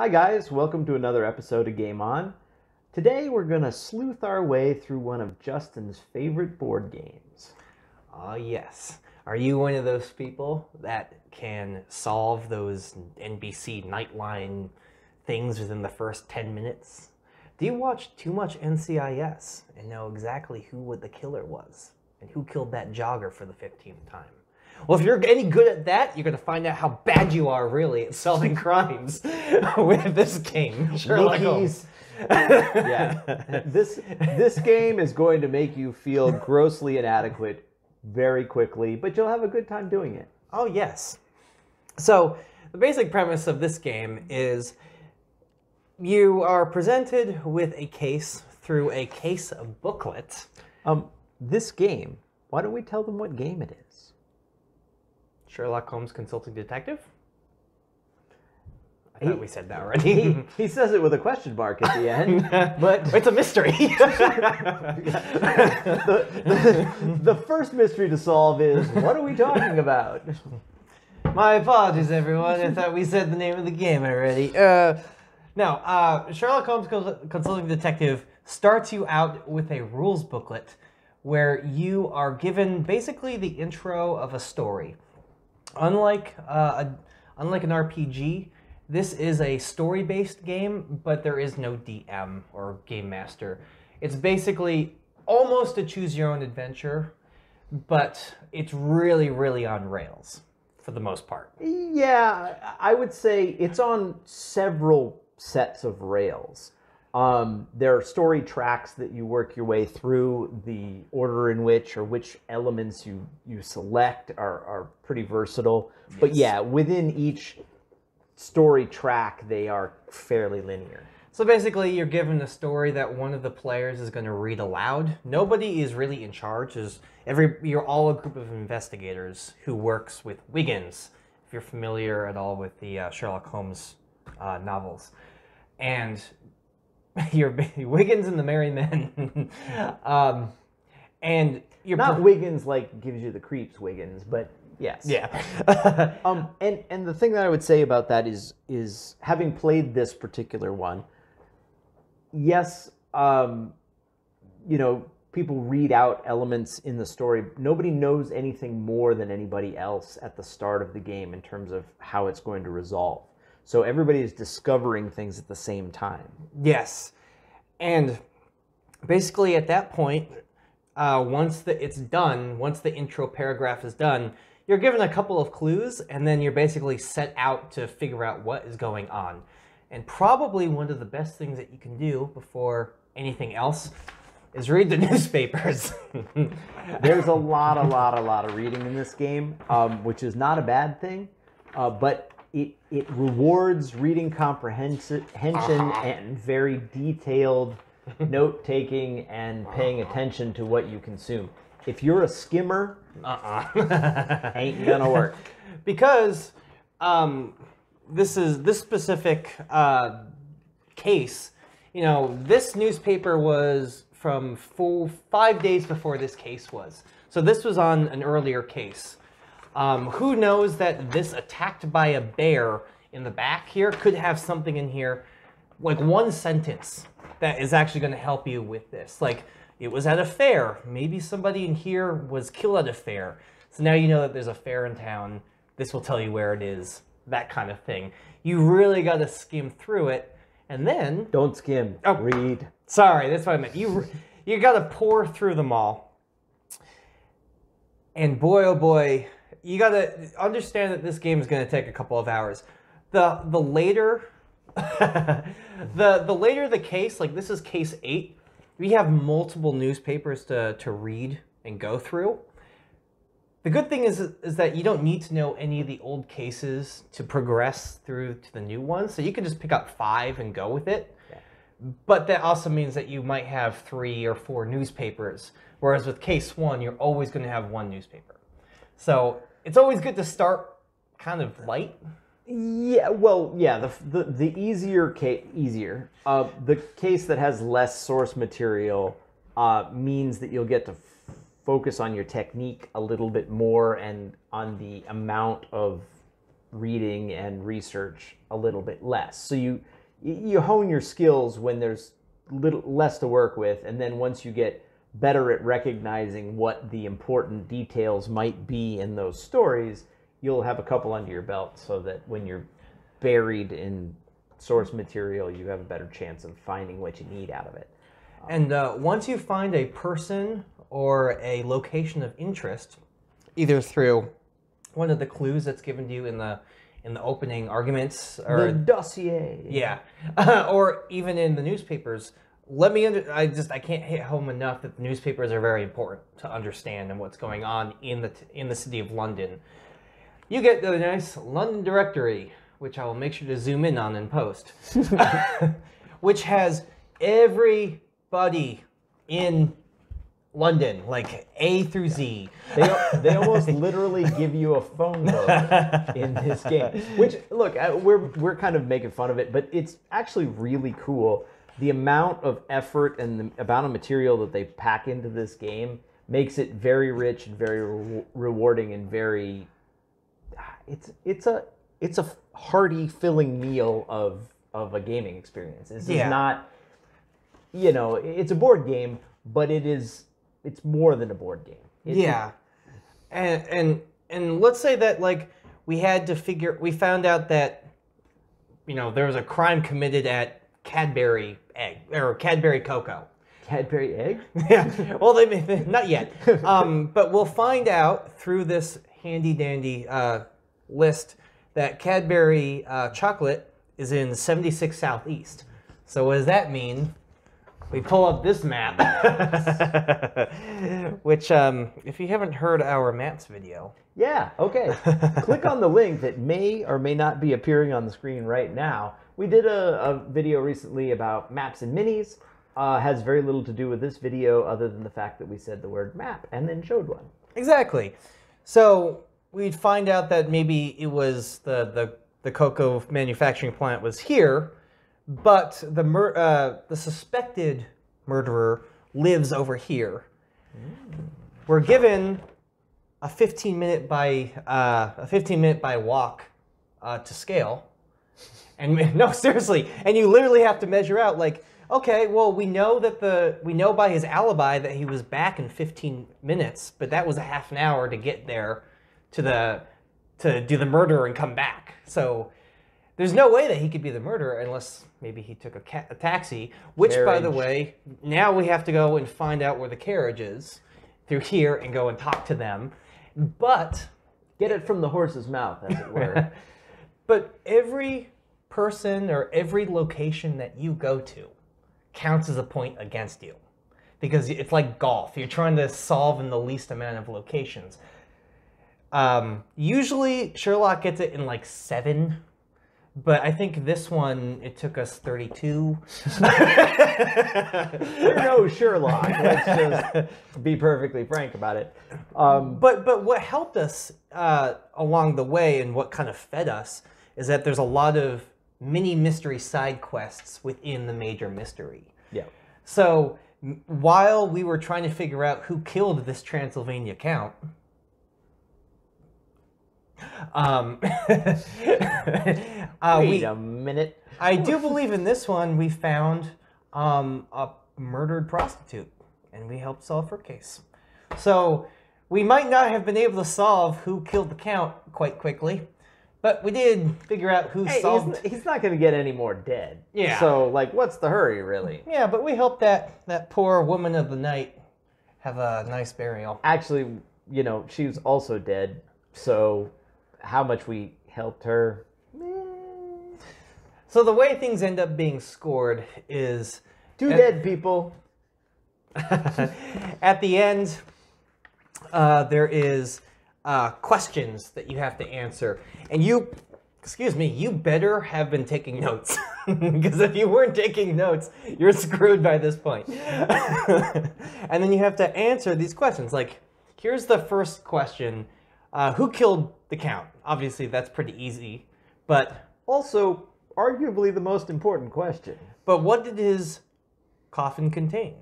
Hi, guys. Welcome to another episode of Game On. Today, we're going to sleuth our way through one of Justin's favorite board games. Ah, yes. Are you one of those people that can solve those NBC Nightline things within the first 10 minutes? Do you watch too much NCIS and know exactly who the killer was and who killed that jogger for the 15th time? Well, if you're any good at that, you're going to find out how bad you are really at solving crimes with this game. Sherlock Holmes. yeah. This this game is going to make you feel grossly inadequate very quickly, but you'll have a good time doing it. Oh, yes. So, the basic premise of this game is you are presented with a case through a case booklet. Um, this game. Why don't we tell them what game it is? Sherlock Holmes Consulting Detective? I He- thought we said that already. He, he says it with a question mark at the end, but it's a mystery. the, the, the first mystery to solve is what are we talking about? My apologies, everyone. I thought we said the name of the game already. Uh, no, uh, Sherlock Holmes Consulting Detective starts you out with a rules booklet where you are given basically the intro of a story. Unlike uh, a, unlike an RPG, this is a story-based game, but there is no DM or game master. It's basically almost a choose-your-own adventure, but it's really, really on rails for the most part. Yeah, I would say it's on several sets of rails. Um, there are story tracks that you work your way through. The order in which or which elements you you select are are pretty versatile. But yeah, within each story track, they are fairly linear. So basically, you're given a story that one of the players is going to read aloud. Nobody is really in charge. Is every you're all a group of investigators who works with Wiggins. If you're familiar at all with the uh, Sherlock Holmes uh, novels, and you're Wiggins and the Merry Men, um, and you're Not pro- Wiggins like gives you the creeps, Wiggins, but yes. yeah. Um, and and the thing that I would say about that is is having played this particular one, yes, um, you know, people read out elements in the story. Nobody knows anything more than anybody else at the start of the game in terms of how it's going to resolve. So everybody is discovering things at the same time. Yes, and basically at that point, uh, once the, it's done, once the intro paragraph is done, you're given a couple of clues, and then you're basically set out to figure out what is going on. And probably one of the best things that you can do before anything else is read the newspapers. There's a lot, a lot, a lot of reading in this game, um, which is not a bad thing, uh, but it it rewards reading comprehension and very detailed note taking and paying attention to what you consume. If you're a skimmer, uh-uh. ain't gonna work. because um, this is this specific uh, case. You know, this newspaper was from full five days before this case was. So this was on an earlier case. Um, who knows that this attacked by a bear in the back here could have something in here, like one sentence that is actually going to help you with this. Like, it was at a fair. Maybe somebody in here was killed at a fair. So now you know that there's a fair in town. This will tell you where it is. That kind of thing. You really got to skim through it. And then, Don't skim. Oh. Read. sorry, that's what I meant. You you got to pour through them all. And boy, oh boy, you got to understand that this game is going to take a couple of hours. The the later the the later the case, like this is case 8, we have multiple newspapers to to read and go through. The good thing is is that you don't need to know any of the old cases to progress through to the new ones. So you can just pick up 5 and go with it. But that also means that you might have three or four newspapers, whereas with case one, you're always going to have one newspaper. So it's always good to start kind of light. Yeah, well, yeah, the the, the easier case, easier. Uh, the case that has less source material uh, means that you'll get to f- focus on your technique a little bit more and on the amount of reading and research a little bit less. So you you hone your skills when there's little less to work with, and then once you get better at recognizing what the important details might be in those stories, you'll have a couple under your belt so that when you're buried in source material, you have a better chance of finding what you need out of it. And uh, once you find a person or a location of interest, either through one of the clues that's given to you in the in the opening arguments, or the dossier. yeah, or even in the newspapers, let me under, I just I can't hit home enough that the newspapers are very important to understand and what's going on in the in the city of London. You get the nice London directory, which I will make sure to zoom in on in post, which has everybody in London, like A through Z. They, they almost literally give you a phone book in this game. Which, look, we're, we're kind of making fun of it, but it's actually really cool. The amount of effort and the amount of material that they pack into this game makes it very rich and very re- rewarding and very. It's it's a it's a hearty, filling meal of of a gaming experience. This Yeah. is not, you know, it's a board game, but it is it's more than a board game. It- Yeah, and and and let's say that like we had to figure, we found out that you know there was a crime committed at Cadbury Egg or Cadbury Cocoa. Cadbury egg. yeah, well they may not yet, um, but we'll find out through this handy dandy uh, list that Cadbury uh, chocolate is in 76 Southeast. So what does that mean? We pull up this map, which, um, if you haven't heard our maps video, Yeah, okay. Click on the link that may or may not be appearing on the screen right now. We did a, a video recently about maps and minis. Uh, has very little to do with this video other than the fact that we said the word map and then showed one. exactly. So we'd find out that maybe it was the the, the cocoa manufacturing plant was here, but the mur- uh, the suspected murderer lives over here. We're given a 15 minute by uh, a 15 minute by walk uh, to scale, and no, seriously, and you literally have to measure out like, okay, well, we know that the we know by his alibi that he was back in 15 minutes, but that was a half an hour to get there to the to do the murder and come back. So there's no way that he could be the murderer unless maybe he took a, ca- a taxi. Which, by the way, now we have to go and find out where the carriage is through here and go and talk to them. But Get it from the horse's mouth, as it were. but every person or every location that you go to counts as a point against you because it's like golf. You're trying to solve in the least amount of locations. Um, usually Sherlock gets it in like seven, but I think this one it took us 32. We're no Sherlock. Let's just be perfectly frank about it. Um, But but what helped us uh, along the way and what kind of fed us is that there's a lot of mini mystery side quests within the major mystery. yeah. So while we were trying to figure out who killed this Transylvania count, um, uh, Wait we, a minute. I do believe in this one we found um, a murdered prostitute, and we helped solve her case. So we might not have been able to solve who killed the count quite quickly, but we did figure out who Hey, solved. he's, he's not going to get any more dead. Yeah. So, like, what's the hurry, really? Yeah, but we helped that that poor woman of the night have a nice burial. Actually, you know, she was also dead. So, how much we helped her? So the way things end up being scored is Two dead people. at the end, uh, there is uh, questions that you have to answer, and you, excuse me, you better have been taking notes because if you weren't taking notes, you're screwed by this point. and then you have to answer these questions. Like, here's the first question: uh, Who killed the count? Obviously, that's pretty easy, but Also, arguably the most important question. but what did his coffin contain?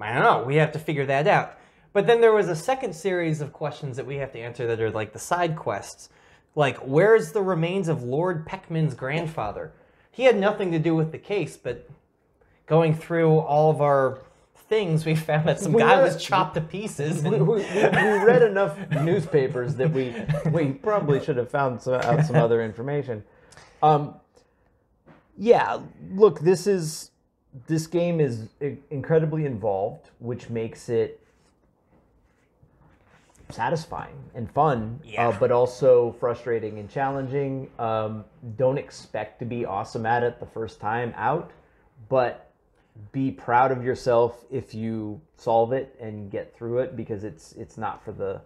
I don't know. We have to figure that out. But then there was a second series of questions that we have to answer that are like the side quests. Like, where's the remains of Lord Peckman's grandfather? He had nothing to do with the case, but going through all of our things, we found that some We guy read- was chopped to pieces. we, we, we read enough newspapers that we we probably should have found some, out some other information. Um, yeah, look, this is this game is incredibly involved, which makes it satisfying and fun, Yeah. uh, but also frustrating and challenging. Um, don't expect to be awesome at it the first time out, but be proud of yourself if you solve it and get through it because it's it's not for the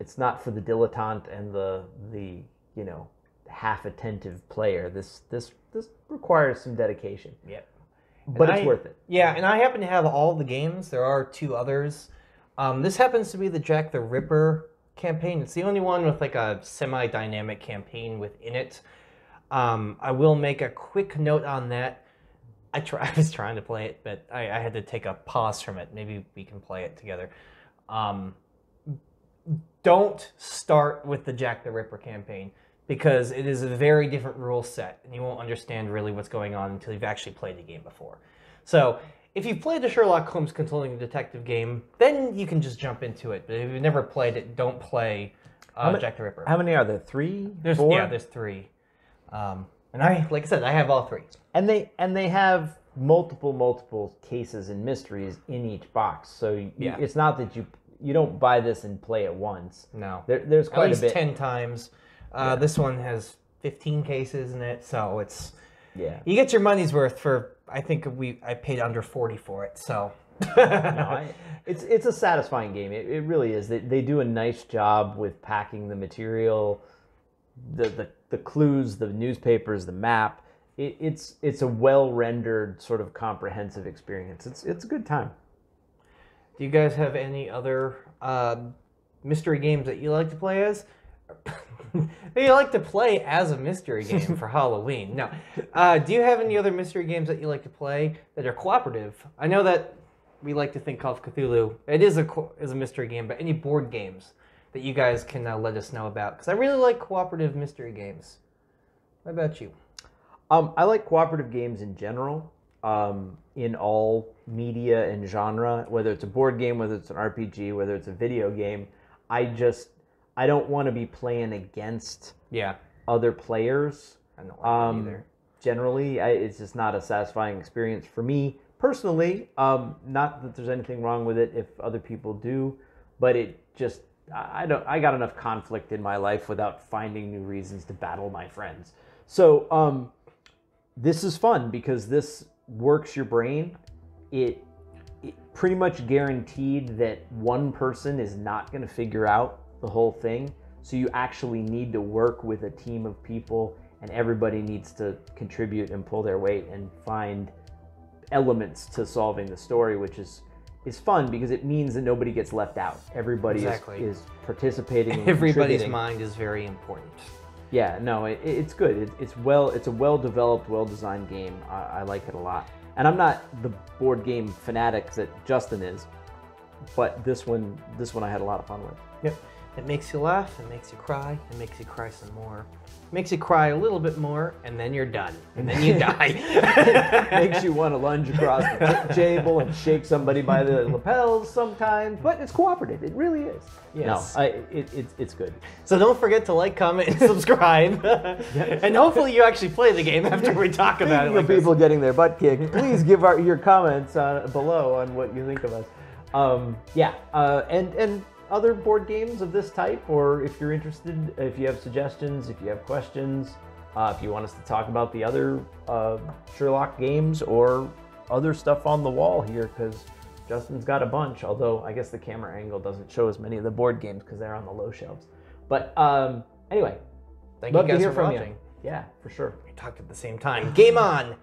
it's not for the dilettante and the the you know half attentive player. This this this requires some dedication, Yep. but And it's I- worth it. Yeah, and I happen to have all the games. There are two others. Um, this happens to be the Jack the Ripper campaign. It's the only one with like a semi-dynamic campaign within it. Um, I will make a quick note on that. I try. I was trying to play it, but I, I had to take a pause from it. Maybe we can play it together. Um, don't start with the Jack the Ripper campaign because it is a very different rule set, and you won't understand really what's going on until you've actually played the game before. So, if you've played the Sherlock Holmes controlling detective game, then you can just jump into it. But if you've never played it, don't play uh, Jack the Ripper. How many are there? Three, There's four, yeah, there's three, um, and I like I said, I have all three. and they and they have multiple multiple cases and mysteries in each box. So you, Yeah. it's not that you you don't buy this and play it once. No, There, there's at quite a least bit. ten times. Uh, This one has 15 cases in it, so it's Yeah. you get your money's worth for. I think we I paid under 40 for it, so. No, I, it's it's a satisfying game. It, it really is. They, they do a nice job with packing the material, the the, the clues, the newspapers, the map. It, it's it's a well rendered sort of comprehensive experience. It's it's a good time. Do you guys have any other uh, mystery games that you like to play as? you like to play as a mystery game for Halloween? No. Uh, do you have any other mystery games that you like to play that are cooperative? I know that we like to think Call of Cthulhu. It is a is a mystery game, but any board games that you guys can uh, let us know about? Because I really like cooperative mystery games. What about you? Um, I like cooperative games in general, um, in all media and genre, whether it's a board game, whether it's an RPG, whether it's a video game. I just I don't want to be playing against Yeah, other players. I don't like Um, either. generally, I, it's just not a satisfying experience for me personally. Um, not that there's anything wrong with it if other people do, but it just I don't. I got enough conflict in my life without finding new reasons to battle my friends. So um, this is fun because this works your brain. It, it pretty much guaranteed that one person is not going to figure out the whole thing. So you actually need to work with a team of people, and everybody needs to contribute and pull their weight and find elements to solving the story, which is is fun because it means that nobody gets left out. Everybody Exactly. is, is participating. Everybody's mind is very important. Yeah, no, it, it's good. It, it's well, it's a well developed, well designed game. I, I like it a lot. And I'm not the board game fanatic that Justin is, but this one, this one I had a lot of fun with. Yep. It makes you laugh, it makes you cry, it makes you cry some more. makes you cry a little bit more, and then you're done. And then you die. Makes you want to lunge across the table and shake somebody by the lapels sometimes, but it's cooperative. It really is. Yes. No, I, it, it's it's good. So don't forget to like, comment, and subscribe. and hopefully you actually play the game after we talk about it. Speaking Like of this. people getting their butt kicked, please give our, your comments uh, below on what you think of us. Um, yeah, uh, and and other board games of this type, or if you're interested, if you have suggestions, if you have questions, uh, if you want us to talk about the other uh, Sherlock games or other stuff on the wall here, because Justin's got a bunch. Although I guess the camera angle doesn't show as many of the board games because they're on the low shelves. But um, anyway, Thank love you to hear for from watching. you. Yeah, for sure. We talked at the same time. Game on!